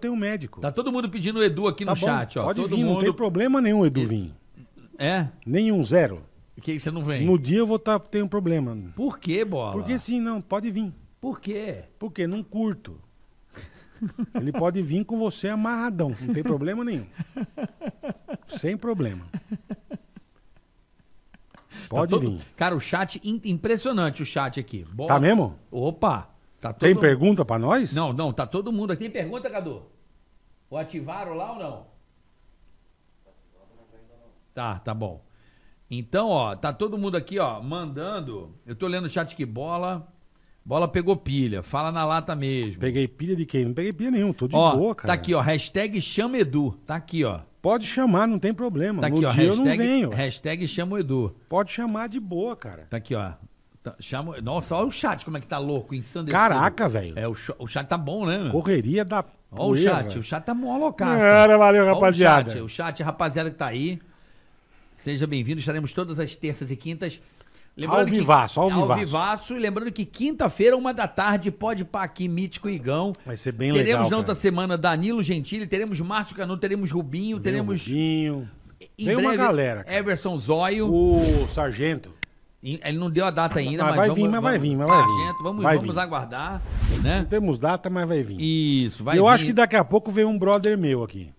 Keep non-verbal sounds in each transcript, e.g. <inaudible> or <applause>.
tem um médico. Tá todo mundo pedindo o Edu aqui Tá no bom, chat, ó. Pode todo vir, mundo. não tem problema nenhum, Edu, vir. É? Nenhum, zero. Que você não vem? No dia eu vou tá, ter um problema. Por que, bola? Porque sim, não, pode vir. Por quê? Por quê? Não curto. Ele pode vir com você amarradão, não tem problema nenhum. Sem problema. Pode Tá todo- vir. Cara, o chat, im- impressionante o chat aqui. Bola- Tá mesmo? Opa! Tá todo... Tem pergunta pra nós? Não, não, tá todo mundo aqui. Tem pergunta, Cadu? O ativaram lá ou não? Tá, tá bom. Então, ó, tá todo mundo aqui, ó, mandando. Eu tô lendo o chat aqui, bola. Bola pegou pilha. Fala na lata mesmo. Peguei pilha de quem? Não peguei pilha nenhum, tô de ó, boa, cara. tá aqui, ó, hashtag chama Edu. Tá aqui, ó. Pode chamar, não tem problema. Tá no aqui, ó, dia eu não hashtag, venho. hashtag chama o Edu. Pode chamar de boa, cara. Tá aqui, ó. Tá- chama... Nossa, olha o chat como é que tá louco, ensandecido. Caraca, velho. É, o, ch- o chat tá bom, né? Correria da Olha o chat, velho. o chat tá mó loucaço. Cara, valeu, Olha rapaziada. O chat, o chat, rapaziada que tá aí. Seja bem-vindo, estaremos todas as terças e quintas. Ao vivaço, ao Ao vivaço. vivaço. E lembrando que quinta-feira, uma da tarde, pode pá aqui, Mítico e Igão. Vai ser bem teremos legal, na cara. outra semana Danilo Gentili, teremos Márcio Canu, teremos Rubinho, Vem teremos Rubinho, em Vem uma breve, galera, cara. Everson Zóio. o sargento. Ele não deu a data ainda, Mas mas, vai vamos, vir, mas vai vamos- vir, mas vai vir. Sargento, vamos, Vai vamos vir. aguardar, né? Não temos data, mas vai vir. Isso, vai eu vir. acho que daqui a pouco vem um brother meu aqui.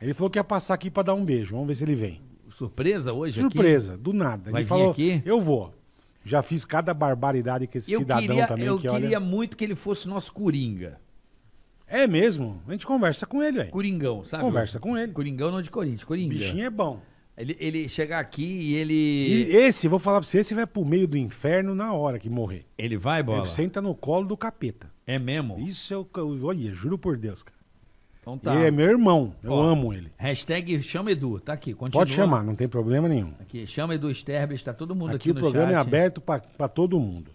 Ele falou que ia passar aqui pra dar um beijo. Vamos ver se ele vem. Surpresa hoje Surpresa, do nada. Vai ele vir falou, aqui? eu vou. Já fiz cada barbaridade com esse Eu cidadão queria, também eu que queria olha. muito que ele fosse nosso Coringa. É mesmo? A gente conversa com ele, aí. Coringão, sabe? Conversa com ele. Coringão não de Corinthians, Coringa. Bichinho é bom. Ele, ele chegar aqui e ele. E esse, vou falar pra você, esse vai pro meio do inferno na hora que morrer. Ele vai, bola? Ele senta no colo do capeta. É mesmo? Isso é o que eu. Olha, juro por Deus, cara. Então tá. Ele é meu irmão. Eu Ó, amo ele. Hashtag chama Edu, tá aqui, continua. Pode chamar, não tem problema nenhum. Aqui, chama Edu Sterbes, tá todo mundo aqui, Aqui o no programa chat. é aberto pra, pra todo mundo.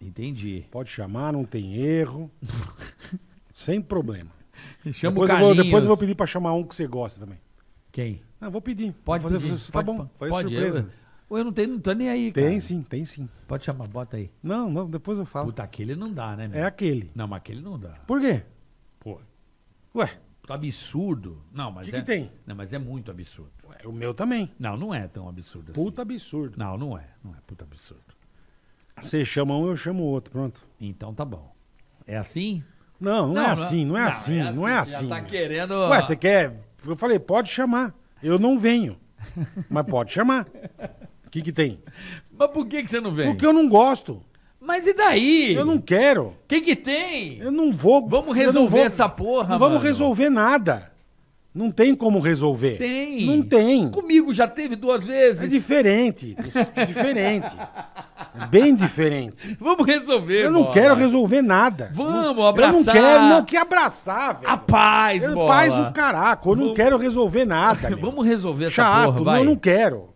Entendi. Pode chamar, não tem erro. <laughs> Sem problema. Chama depois, o eu vou, depois eu vou pedir pra chamar um que você gosta também. Quem? Não, vou pedir. Pode Vou fazer, pedir, fazer- Tá pode- bom, fazer pode, surpresa. Eu, eu não, tenho, não tô nem aí, Tem cara. sim, tem sim. Pode chamar, bota aí. Não, não, depois eu falo. Puta, aquele não dá, né, meu? É aquele. Não, mas aquele não dá. Por quê? Pô, Ué, Puta absurdo. Não, mas Que é. que tem? Não, mas é muito absurdo. ué, o meu também. Não, não é tão absurdo assim. Puta absurdo. Não, não é. Não é puta absurdo. Você chama um, eu chamo o outro, pronto. Então tá bom. É assim? Não, não, é assim, não é assim, não é você assim. Já tá querendo. Ué, você quer? Eu falei, pode chamar. Eu não venho. Mas pode chamar. O <laughs> que que tem? Mas por que, que você não vem? Porque eu não gosto. Mas e daí? Eu não quero. O que que tem? Eu não vou. Vamos não resolver vou- essa porra, Não vamos mano. resolver nada. Não tem como resolver. Tem. Não tem. Comigo já teve duas vezes. É diferente. É diferente. <laughs> Bem diferente. <laughs> Vamos resolver, Eu não bola. quero resolver nada. Vamos Não- Eu não abraçar. quero, não que abraçar, velho. A paz, Eu- bola. Paz o caraca. Eu não quero resolver nada. <laughs> meu. Vamos resolver essa Chato, porra, vai. eu não quero.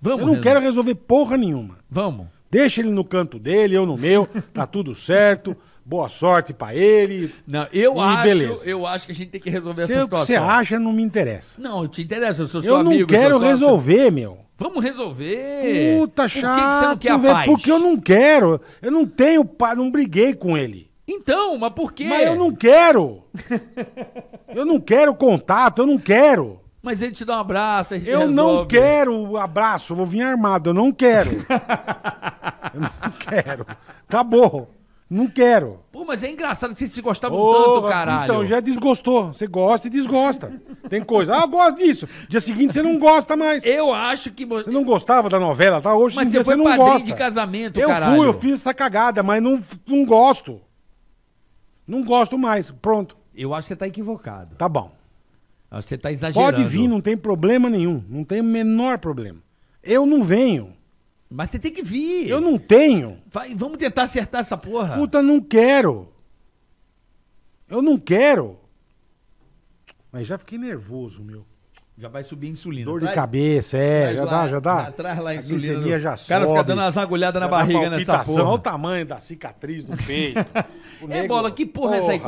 Vamos eu não resol- quero resolver porra nenhuma. Vamos. Deixa ele no canto dele, eu no meu, tá tudo certo. Boa sorte pra ele. Não, eu acho, beleza. eu acho que a gente tem que resolver Se essa o que situação. você acha, não me interessa. Não, te interessa, eu sou seu Eu não amigo. quero sou sócio. resolver, meu. Vamos resolver. Puta Por que que chato, você não quer a paz? Porque eu não quero. Eu não tenho, pa- não briguei com ele. Então, mas por quê? Mas eu não quero. <laughs> eu não quero contato, eu não quero. Mas ele te dá um abraço, a gente Eu não resolve. quero abraço, vou vir armado, eu não quero. <laughs> eu não quero. Acabou. Não quero. Pô, mas é engraçado que vocês se gostavam Ô, tanto, caralho. Então, já desgostou. Você gosta e desgosta. Tem coisa. Ah, eu gosto disso. Dia seguinte você não gosta mais. Eu acho que você... Você não gostava da novela, tá? Hoje Mas em dia você foi você não gosta. de casamento, eu caralho. fui, eu fiz essa cagada, mas não, não gosto. Não gosto mais. Pronto. Eu acho que você tá equivocado. Tá bom. Acho que você tá exagerando. Pode vir, não tem problema nenhum. Não tem o menor problema. Eu não venho. Mas você tem que vir. Eu não tenho. Vai, vamos tentar acertar essa porra. Puta, não quero. Eu não quero. Mas já fiquei nervoso, meu. Já vai subir a insulina. Dor de Traz- cabeça, é, já lá- dá, já dá. Traz lá a insulina. do- já O cara fica dando umas agulhadas na barriga nessa porra. Olha o tamanho da cicatriz no peito. <laughs> É nego- bola, que porra é essa aí? Porra.